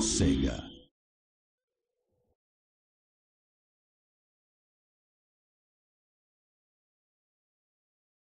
Sega.